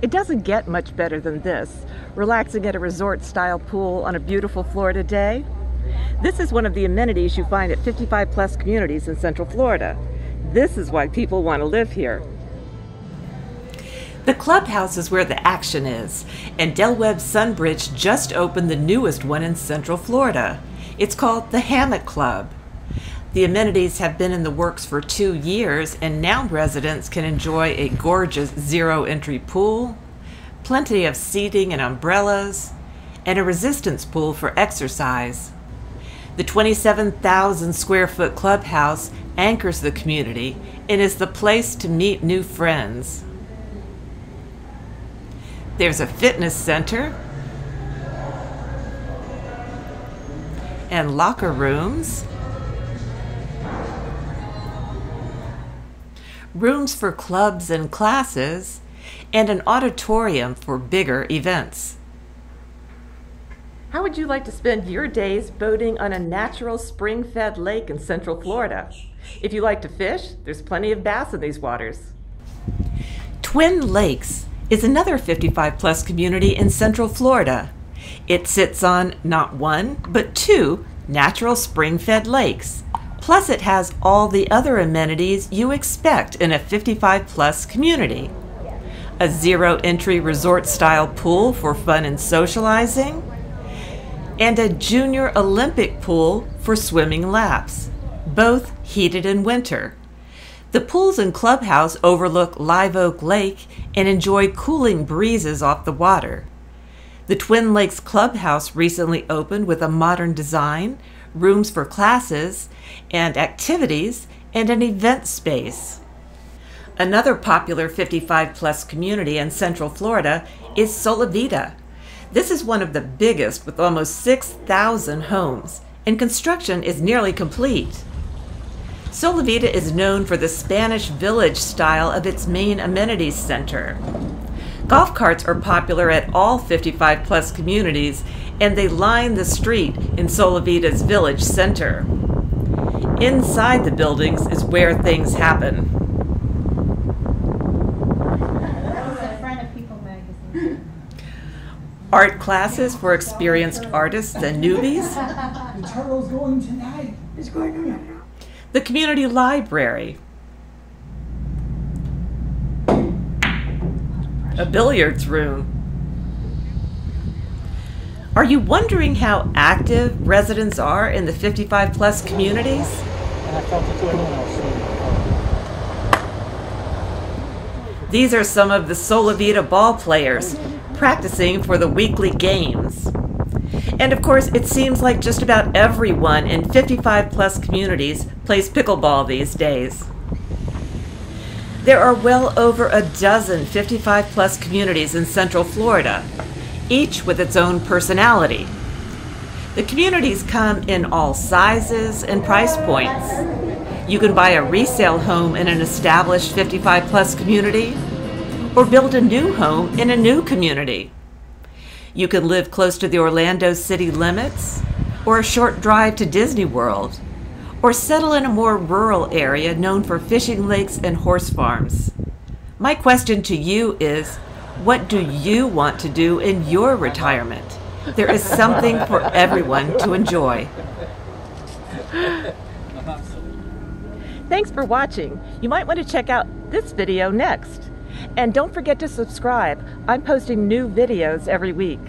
It doesn't get much better than this, relaxing at a resort style pool on a beautiful Florida day. This is one of the amenities you find at 55 plus communities in Central Florida. This is why people want to live here. The clubhouse is where the action is, and Del Webb Sunbridge just opened the newest one in Central Florida. It's called the Hammock Club. The amenities have been in the works for two years, and now residents can enjoy a gorgeous zero entry pool, plenty of seating and umbrellas, and a resistance pool for exercise. The 27,000 square foot clubhouse anchors the community and is the place to meet new friends. There's a fitness center and locker rooms. Rooms for clubs and classes, and an auditorium for bigger events. How would you like to spend your days boating on a natural spring fed lake in Central Florida? If you like to fish, there's plenty of bass in these waters. Twin Lakes is another 55 plus community in Central Florida. It sits on not one, but two natural spring fed lakes Plus, it has all the other amenities you expect in a 55 plus community a zero entry resort style pool for fun and socializing, and a junior Olympic pool for swimming laps, both heated in winter. The pools and clubhouse overlook Live Oak Lake and enjoy cooling breezes off the water. The Twin Lakes Clubhouse recently opened with a modern design rooms for classes and activities, and an event space. Another popular 55 plus community in Central Florida is Solivita. This is one of the biggest with almost 6,000 homes, and construction is nearly complete. Solivita is known for the Spanish village style of its main amenities center. Golf carts are popular at all 55 plus communities and they line the street in Solivita's village center. Inside the buildings is where things happen. Art classes for experienced artists and newbies. The community library. A billiards room are you wondering how active residents are in the 55 plus communities? These are some of the Solivita ball players practicing for the weekly games. And of course, it seems like just about everyone in 55 plus communities plays pickleball these days. There are well over a dozen 55 plus communities in Central Florida, each with its own personality. The communities come in all sizes and price points. You can buy a resale home in an established 55 plus community or build a new home in a new community. You can live close to the Orlando city limits or a short drive to Disney World or settle in a more rural area known for fishing lakes and horse farms. My question to you is what do you want to do in your retirement? There is something for everyone to enjoy. Thanks for watching. You might want to check out this video next. And don't forget to subscribe. I'm posting new videos every week.